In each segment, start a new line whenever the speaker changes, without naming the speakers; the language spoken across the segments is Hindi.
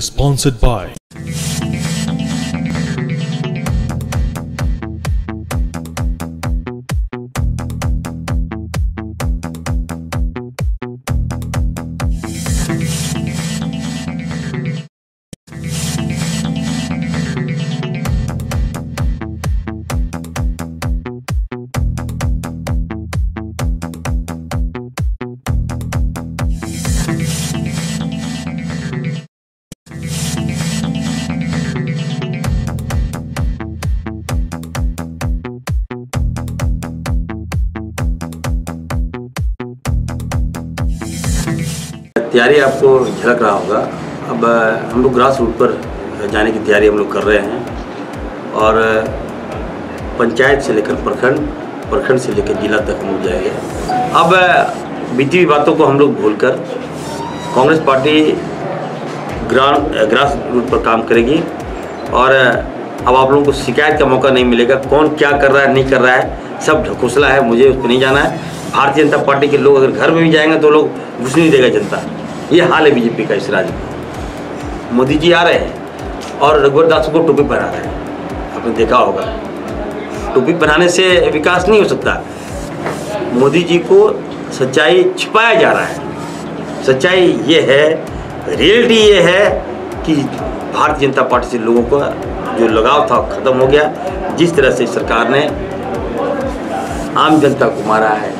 is sponsored by
तैयारी आपको झलक रहा होगा। अब हम लोग ग्रास रूट पर जाने की तैयारी हम लोग कर रहे हैं और पंचायत से लेकर प्रखंड प्रखंड से लेकर जिला तक हम लोग जाएँगे। अब बीती हुई बातों को हम लोग भूलकर कांग्रेस पार्टी ग्राम ग्रास रूट पर काम करेगी और अब आप लोगों को शिकायत का मौका नहीं मिलेगा। कौन क्या कर रहा है, नहीं कर रहा है, सब ढकोसला है, मुझे उस पर नहीं जाना है। भारतीय जनता पार्टी के लोग अगर घर में भी जाएँगे तो लोग घुस नहीं देगा जनता। ये हाल है बीजेपी का इस राज्य में। मोदी जी आ रहे हैं और रघुवर दास को टोपी पहना रहे हैं। आपने देखा होगा। टोपी पहनाने से विकास नहीं हो सकता। मोदी जी को सच्चाई छिपाया जा रहा है। सच्चाई ये है, रियलिटी ये है कि भारतीय जनता पार्टी से लोगों का जो लगाव था खत्म हो गया। जिस तरह से सरकार ने आम जनता को मारा है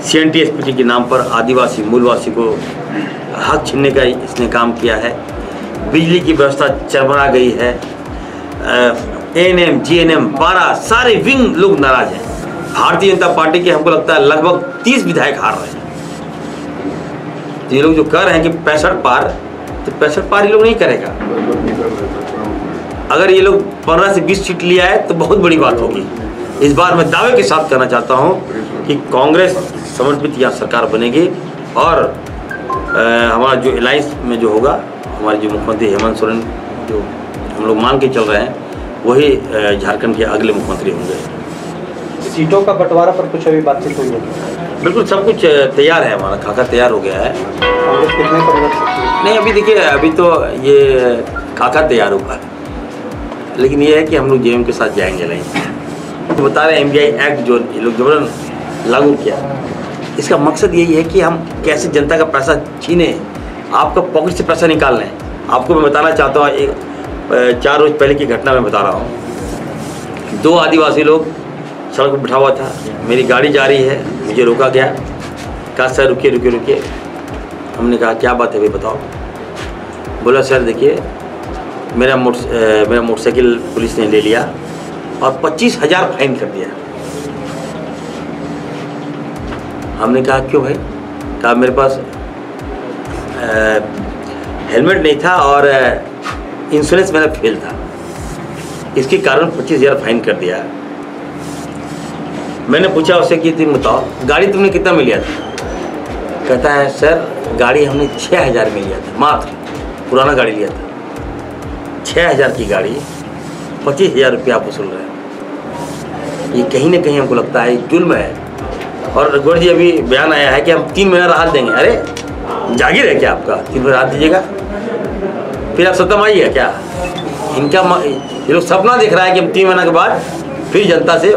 सी एन के नाम पर आदिवासी, मूलवासी को हक छीनने का इसने काम किया है। बिजली की व्यवस्था चरमरा गई है। N M G N M बारह सारे विंग लोग नाराज़ हैं। भारतीय जनता पार्टी के हमको लगता है लगभग तीस विधायक हार रहे हैं। तो ये लोग जो कह रहे हैं कि पैंसठ पार तो पैंसठ पार ये लोग नहीं करेगा। अगर ये लोग पंद्रह से बीस सीट लिया है तो बहुत बड़ी बात होगी। इस बार मैं दावे के साथ कहना चाहता हूँ कि कांग्रेस समर्पित यहाँ सरकार बनेगी और हमारा जो अलायंस में जो होगा हमारे जो मुख्यमंत्री हेमंत सोरेन जो हम लोग मान के चल रहे हैं वही झारखंड के अगले मुख्यमंत्री होंगे।
सीटों का बंटवारा पर कुछ अभी बातचीत हुई है?
बिल्कुल सब कुछ तैयार है हमारा खाका तैयार हो गया है।
कितने
नहीं अभी देखिए अभी तो ये खाका तैयार हुआ है लेकिन ये है कि हम लोग जेएम के साथ जाएँगे नहीं। तो बता रहे हैं एम एक्ट जो ये लोग जबरन लागू किया। इसका मकसद यही है कि हम कैसे जनता का पैसा छीने, आपका पॉकेट से पैसा निकाल लें आपको मैं बताना चाहता हूँ, एक चार रोज पहले की घटना मैं बता रहा हूँ। दो आदिवासी लोग सड़क पर बैठा हुआ था। मेरी गाड़ी जा रही है, मुझे रोका गया। कहा, सर, रुकिए रुकिए रुकिए। हमने कहा, क्या बात है भाई, बताओ। बोला, सर, देखिए, मेरा मोटर मेरा मोटरसाइकिल पुलिस ने ले लिया और पच्चीस हज़ार फाइन कर दिया। हमने कहा, क्यों भाई? कहा, मेरे पास हेलमेट नहीं था और इंश्योरेंस मेरा फेल था। इसके कारण पच्चीस हज़ार फाइन कर दिया। मैंने पूछा उससे कि, तुम बताओ, गाड़ी तुमने कितना में लिया था? कहता है, सर, गाड़ी हमने छः हज़ार में लिया था, मात्र। पुराना गाड़ी लिया था। छः हज़ार की गाड़ी, पच्चीस हज़ार रुपया आप वसूल रहे हैं। ये कहीं ना कहीं हमको लगता है, जुल्म है। और रघुवर जी, अभी बयान आया है कि हम तीन महीना राहत देंगे। अरे, जागिर है क्या आपका? तीन महीना राहत दीजिएगा। फिर आप सत्ता में है क्या? इनका ये लोग सपना देख रहा है कि हम तीन महीना के बाद फिर जनता से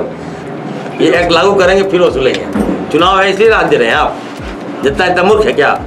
ये एक्ट लागू करेंगे, फिर वसूलेंगे। चुनाव है, इसलिए राहत दे रहे हैं आप। जितना इतना मूर्ख है क्या?